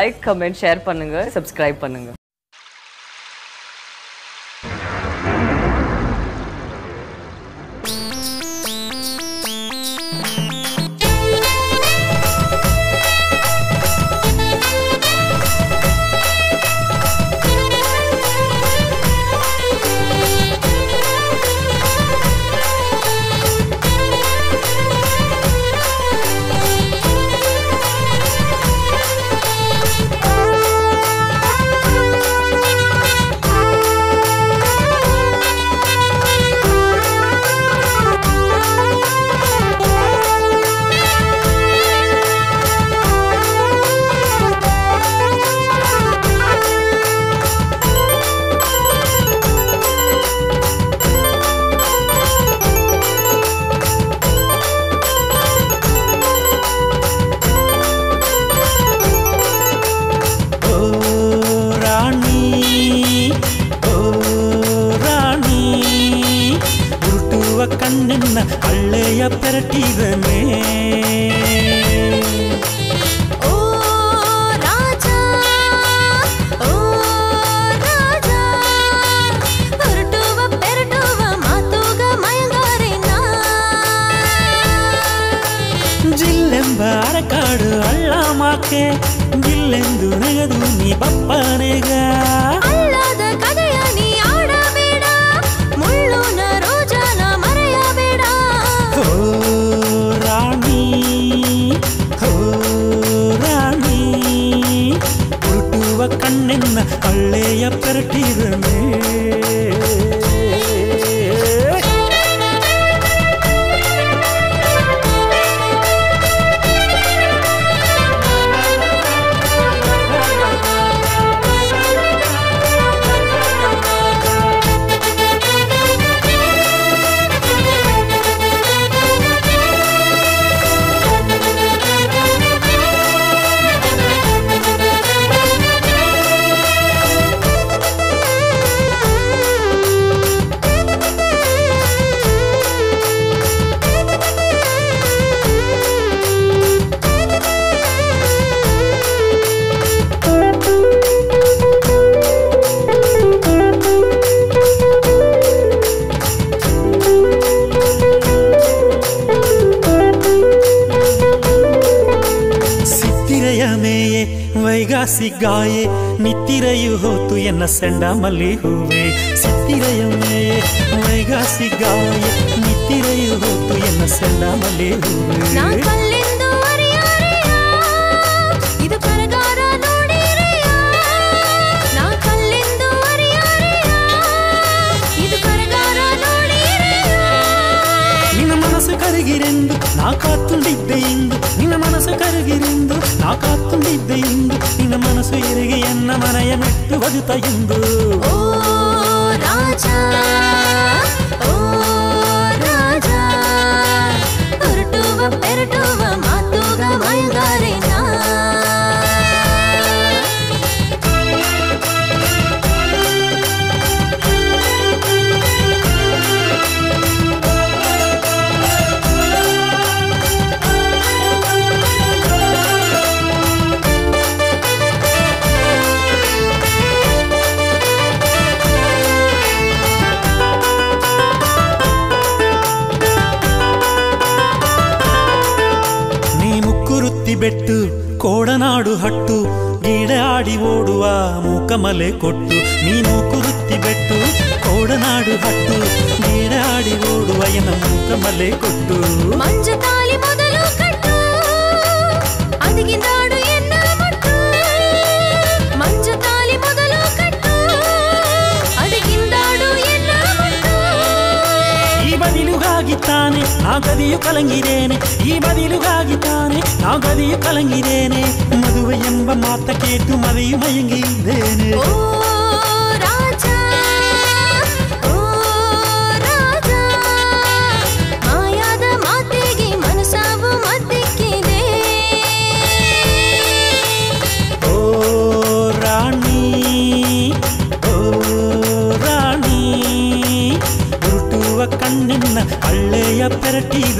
like comment share பண்ணுங்க subscribe பண்ணுங்க கண்ணின்ன அள்ளைய பிரட்டிவனே ಅರಕಾಡು ಅಳ್ಳಾಮಾಕೆ ಜಿಲ್ಲೆಂದು ನಗದು ನೀ ಪಪ್ಪನೆಗ ನಿನ್ನ ಕಳ್ಳೆಯ ಪೆರಟಿರನೇ ರಾಸಿಗಾಯೆ ನಿತ್ತಿರೆಯು ಹೋತು ಎನ್ನ ಸೆಂಡ ಮಲ್ಲಿ ಹೂವೆ ಸಿತ್ತಿರೆಯೊಮ್ಮೆ ಮೈಗಾಸಿಗಾಯೆ ನಿತ್ತಿರೆಯು ಹೋತು ಎನ್ನ ಸೆಂಡ ಮಲ್ಲಿ ಹೂವೆ ಕರಗಿರೆಂದು ನಾ ಕಾತುಂಡಿದ್ದೆ ಇಂದು ನಿನ್ನ ಮನಸ್ಸು ಕರಗಿರಿಂದು ನಾ ಕಾತ್ತುಂಡಿದ್ದೆ ಇಂದು ನಿನ್ನ ಮನಸ್ಸು ಎರಗಿ ಎನ್ನ ಮನೆಯ ನೆಟ್ಟು ಬದುತ ಓ ರಾಜ ಬೆಟ್ಟು ಕೋಡನಾಡು ಹಟ್ಟು ಗಿಡ ಆಡಿ ಓಡುವ ಮೂಕಮಲೆ ಕೊಟ್ಟು ನೀನು ಕುರುತ್ತಿ ಬೆಟ್ಟು ಕೋಡನಾಡು ಹಟ್ಟು ಗಿಡ ಆಡಿ ಓಡುವ ಎನ ಮೂಕಮಲೆ ಕೊಟ್ಟು ಗದಿಯು ಕಲಂಗಿದೇನೆ ಈ ಬದಿಲುಗಾಗಿದ್ದಾನೆ ನಾ ಗದಿಯು ಕಲಂಗಿದೇನೆ ಮದುವೆ ಎಂಬ ಮಾತ ಕೇತು ಮರೆಯು ಮಯಂಗಿದ್ದೇನೆ கண்ணின்ன அள்ளைய பெரட்டிவ